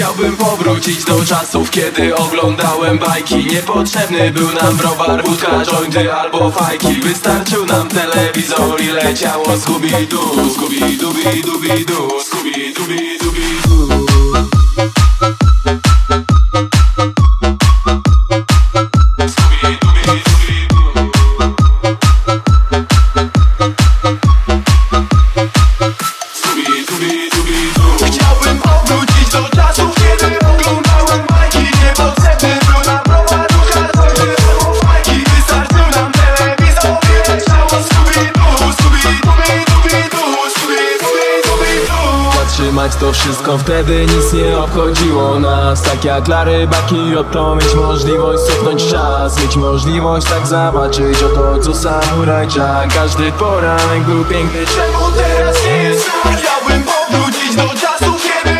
Chciałbym powrócić do czasów, kiedy oglądałem bajki. Niepotrzebny był nam browar, wódka, jointy albo fajki. Wystarczył nam telewizor i leciało Scooby-Doo Scooby-Dooby-Dooby-Doo Scooby-Dooby-Dooby-Doo Zatrzymać to wszystko. Wtedy nic nie obchodziło nas. Tak jak Lary Baki to mieć możliwość cofnąć czas. Mieć możliwość tak zobaczyć oto co samuraj Każdy poranek był piękny, czemu teraz nie jest tak? Chciałbym powrócić do czasów, kiedy